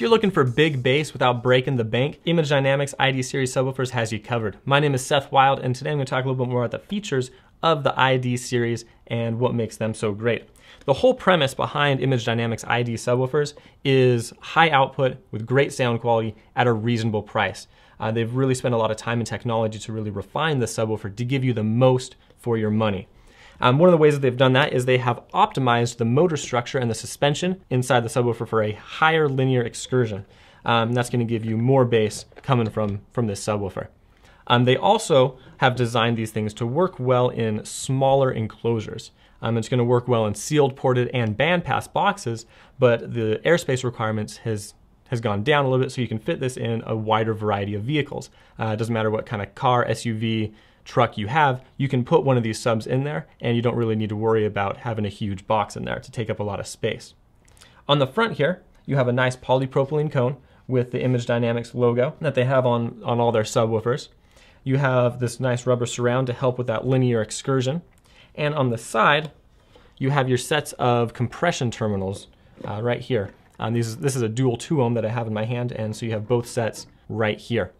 If you're looking for big bass without breaking the bank, Image Dynamics ID series subwoofers has you covered. My name is Seth Wild, and today I'm going to talk a little bit more about the features of the ID series and what makes them so great. The whole premise behind Image Dynamics ID subwoofers is high output with great sound quality at a reasonable price. Uh, they've really spent a lot of time and technology to really refine the subwoofer to give you the most for your money. Um, one of the ways that they've done that is they have optimized the motor structure and the suspension inside the subwoofer for a higher linear excursion. Um, that's going to give you more bass coming from, from this subwoofer. Um, they also have designed these things to work well in smaller enclosures. Um, it's going to work well in sealed, ported, and bandpass boxes, but the airspace requirements has has gone down a little bit so you can fit this in a wider variety of vehicles. Uh, it doesn't matter what kind of car, SUV, truck you have, you can put one of these subs in there and you don't really need to worry about having a huge box in there to take up a lot of space. On the front here, you have a nice polypropylene cone with the Image Dynamics logo that they have on, on all their subwoofers. You have this nice rubber surround to help with that linear excursion. And on the side, you have your sets of compression terminals uh, right here. Um, these, this is a dual 2 ohm that I have in my hand, and so you have both sets right here.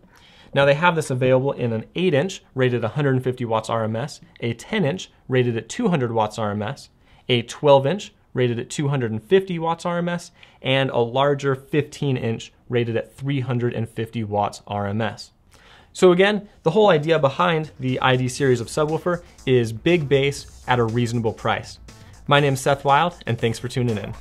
Now they have this available in an 8 inch rated 150 watts RMS, a 10 inch rated at 200 watts RMS, a 12 inch rated at 250 watts RMS, and a larger 15 inch rated at 350 watts RMS. So again, the whole idea behind the ID series of subwoofer is big bass at a reasonable price. My name's Seth Wild, and thanks for tuning in.